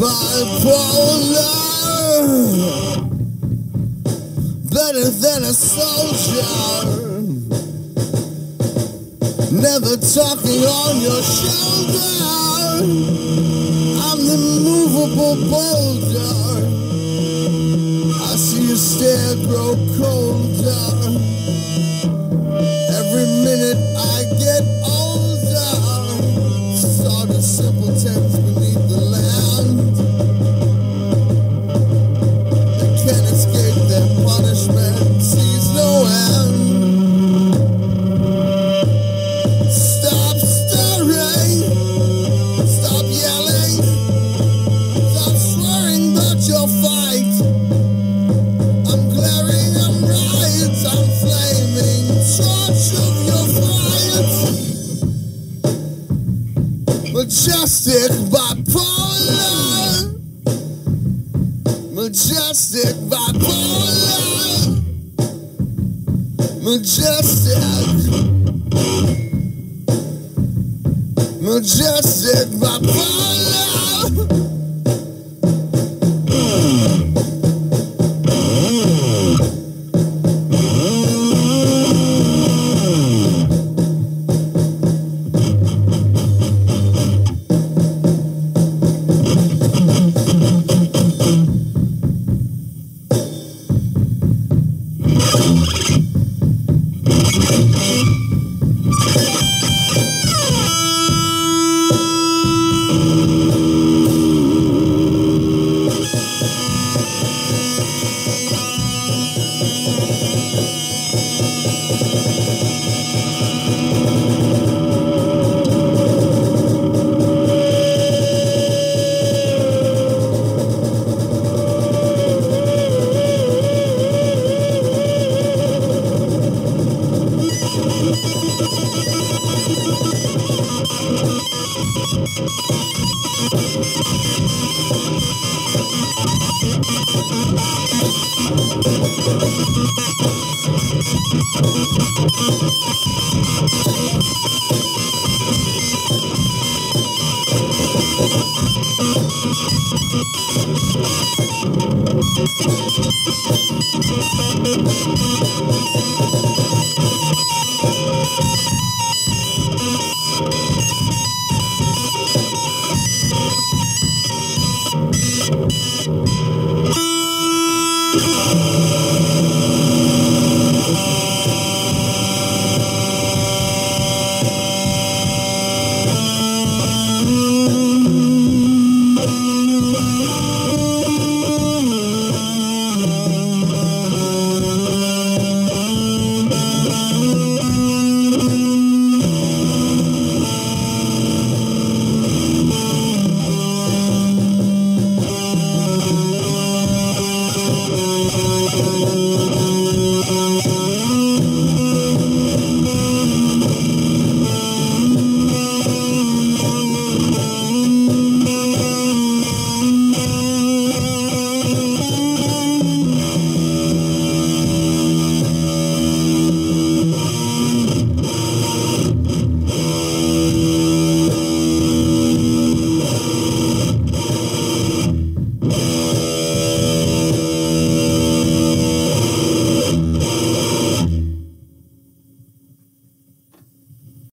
Bipolar Better than a soldier. Never talking on your shoulder. I'm the boulder I see your stare grow colder. Majestic bipolar. Majestic bipolar. Majestic. Majestic bipolar. Thank Thank you.